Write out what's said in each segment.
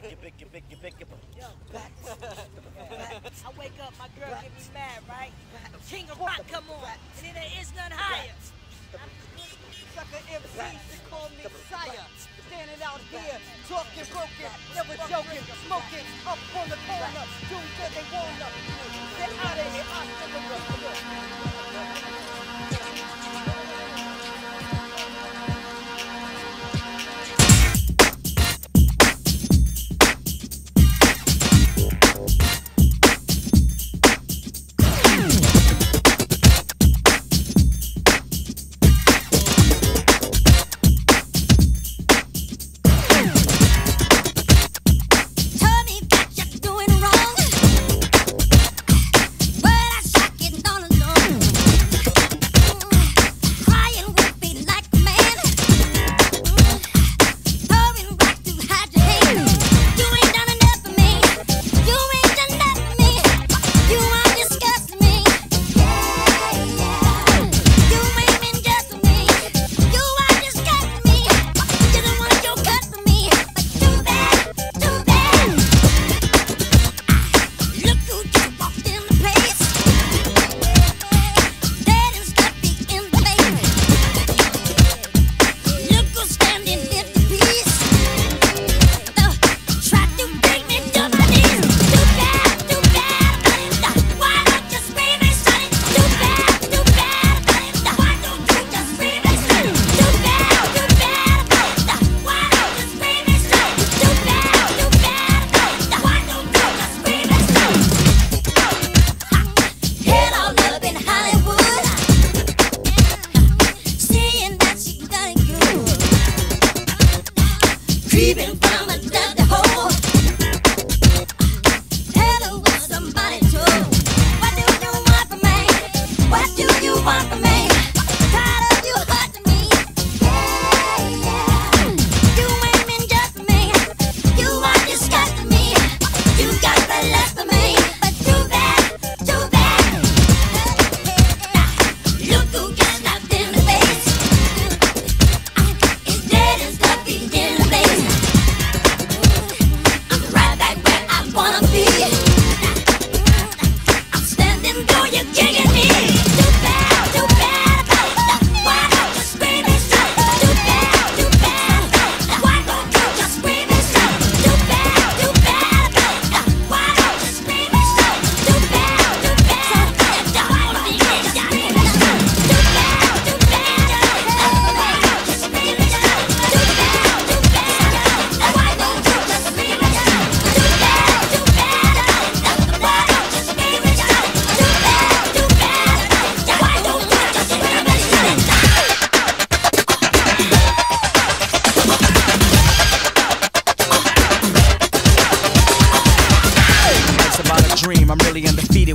pick it, pick it, pick it, pick it. Yo, I wake up, my girl get me mad, right? King of Rock come on, and then there is none higher. I'm Sucker MCs, they call me Sire. Standing out here, talking broken, never joking, smoking, up on the corner, doing good they want up. They're out of here, I'm still Feeding from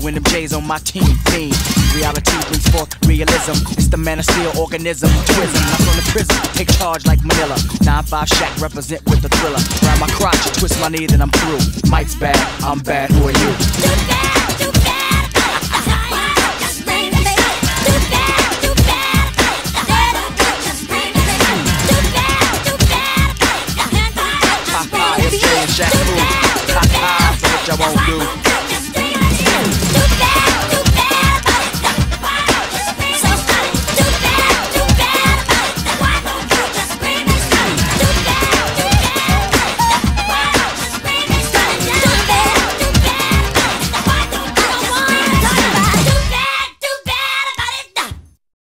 when them J's on my team fiend. Reality brings forth realism. It's the man of steel organism. Prism, not from the prison. Take charge like Manila. 9-5 Shaq represent with the thriller. Grab my crotch, twist my knee, then I'm through. Mike's bad, I'm bad, who are you? Too bad, too bad.